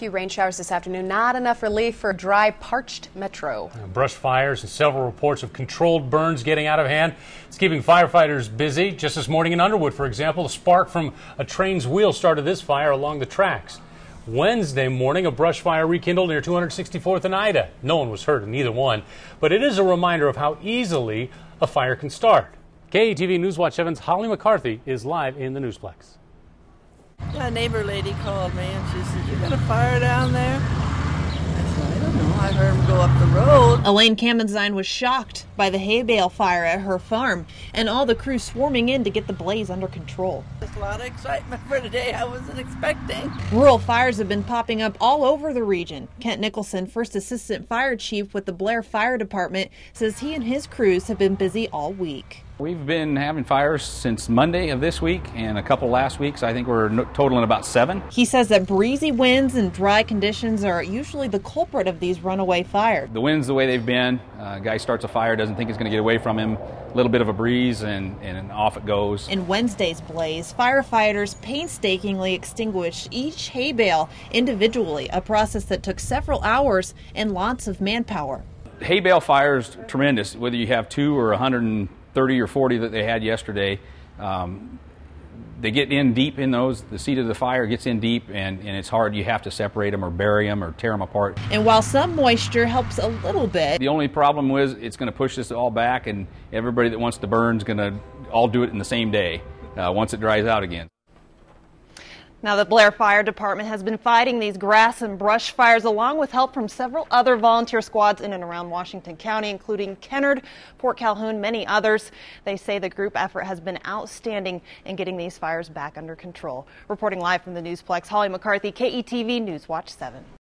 few rain showers this afternoon. Not enough relief for a dry, parched metro. Brush fires and several reports of controlled burns getting out of hand. It's keeping firefighters busy. Just this morning in Underwood, for example, a spark from a train's wheel started this fire along the tracks. Wednesday morning, a brush fire rekindled near 264th and Ida. No one was hurt in either one, but it is a reminder of how easily a fire can start. KETV Newswatch 7's Holly McCarthy is live in the Newsplex. A neighbor lady called me and she said, You got a fire down there? I said, I don't know. I heard him go up the road. Elaine Kamenzine was shocked by the hay bale fire at her farm and all the crew swarming in to get the blaze under control. There's a lot of excitement for today I wasn't expecting. Rural fires have been popping up all over the region. Kent Nicholson, first assistant fire chief with the Blair Fire Department, says he and his crews have been busy all week. We've been having fires since Monday of this week and a couple last weeks. I think we're totaling about seven. He says that breezy winds and dry conditions are usually the culprit of these runaway fires. The winds the way they've been, uh, guy starts a fire, doesn't think it's going to get away from him, a little bit of a breeze, and, and off it goes. In Wednesday's blaze, firefighters painstakingly extinguished each hay bale individually, a process that took several hours and lots of manpower. Hay bale fires tremendous, whether you have two or 100 30 or 40 that they had yesterday. Um, they get in deep in those. The seat of the fire gets in deep, and, and it's hard. You have to separate them or bury them or tear them apart. And while some moisture helps a little bit, the only problem was it's going to push this all back, and everybody that wants to burn is going to all do it in the same day uh, once it dries out again. Now, the Blair Fire Department has been fighting these grass and brush fires along with help from several other volunteer squads in and around Washington County, including Kennard, Fort Calhoun, many others. They say the group effort has been outstanding in getting these fires back under control. Reporting live from the Newsplex, Holly McCarthy, KETV News Watch 7.